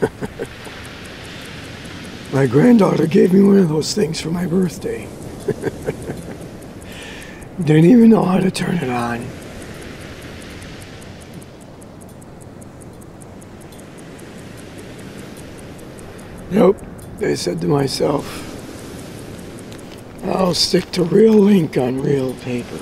my granddaughter gave me one of those things for my birthday. Didn't even know how to turn it on. Nope, I said to myself, I'll stick to real ink on real paper.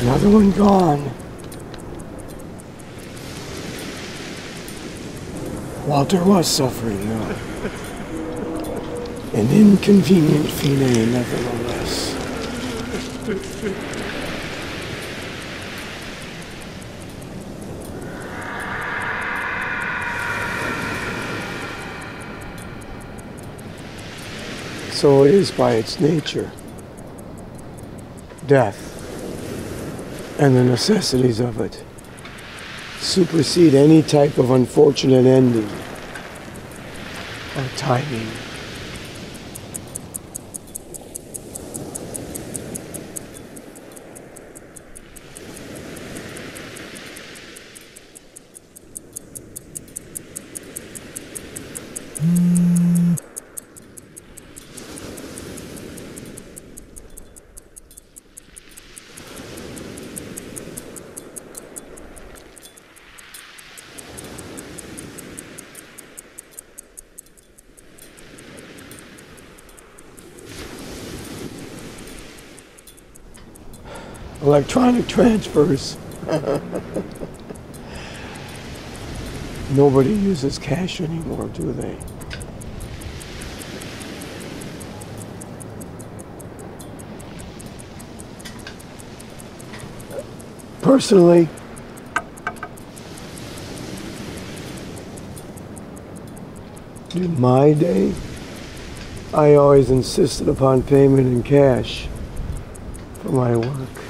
Another one gone. Walter was suffering, though. An inconvenient finis, nevertheless. So it is by its nature. Death and the necessities of it supersede any type of unfortunate ending or timing. Electronic transfers. Nobody uses cash anymore, do they? Personally, in my day, I always insisted upon payment in cash for my work.